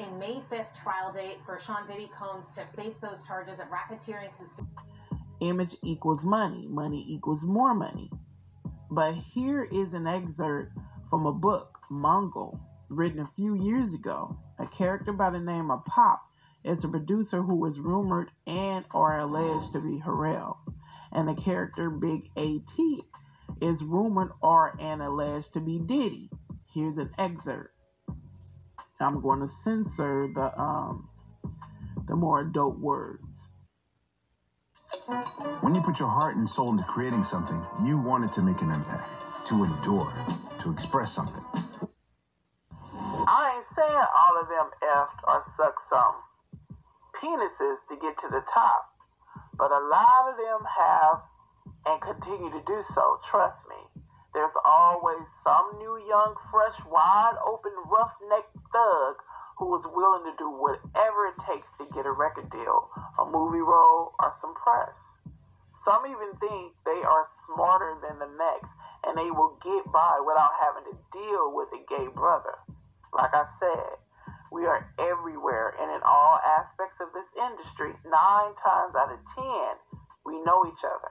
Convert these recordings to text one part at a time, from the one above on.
a May 5th trial date for Sean Diddy Combs to face those charges of racketeering. Image equals money, money equals more money. But here is an excerpt from a book, Mogul, written a few years ago. A character by the name of Pop is a producer who was rumored and or alleged to be Harrell. And the character Big AT is rumored or and alleged to be Diddy. Here's an excerpt. I'm going to censor the um the more adult words. When you put your heart and soul into creating something, you want it to make an impact, to endure, to express something. I ain't saying all of them effed or suck some penises to get to the top, but a lot of them have and continue to do so. Trust me. There's always some new, young, fresh, wide open, roughneck thug who is willing to do whatever it takes to get a record deal, a movie role, or some press. Some even think they are smarter than the next and they will get by without having to deal with a gay brother. Like I said, we are everywhere and in all aspects of this industry. Nine times out of ten, we know each other.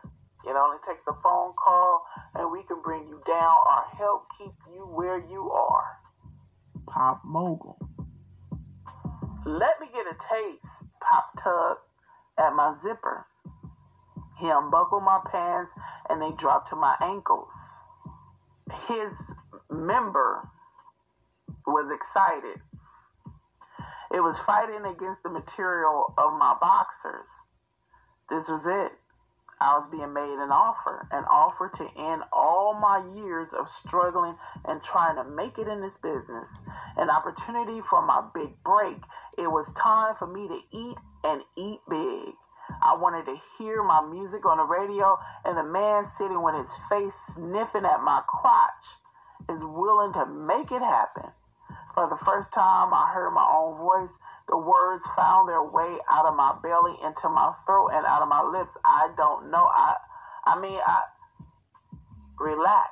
It only takes a phone call and we can bring you down or help keep you where you are. Pop mogul. Let me get a taste, Pop Tug, at my zipper. He unbuckled my pants and they dropped to my ankles. His member was excited. It was fighting against the material of my boxers. This was it. I was being made an offer, an offer to end all my years of struggling and trying to make it in this business, an opportunity for my big break. It was time for me to eat and eat big. I wanted to hear my music on the radio, and the man sitting with his face sniffing at my crotch is willing to make it happen. For the first time, I heard my own voice the words found their way out of my belly into my throat and out of my lips. I don't know. I I mean I relax.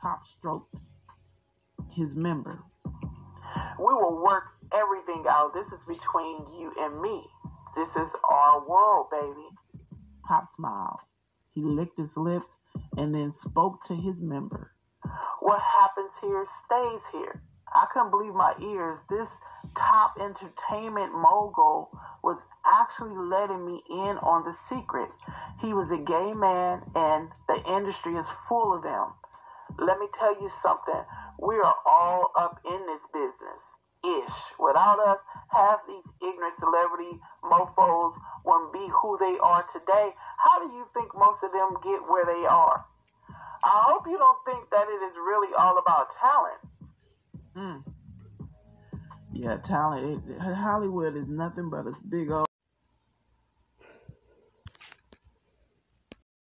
Pop stroked his member. We will work everything out. This is between you and me. This is our world, baby. Pop smiled. He licked his lips and then spoke to his member. What happens here stays here. I couldn't believe my ears. This top entertainment mogul was actually letting me in on the secret. He was a gay man, and the industry is full of them. Let me tell you something. We are all up in this business. Ish. Without us, half these ignorant celebrity mofos wouldn't be who they are today. How do you think most of them get where they are? I hope you don't think that it is really all about talent. Mm. Yeah, talent. Hollywood is nothing but a big old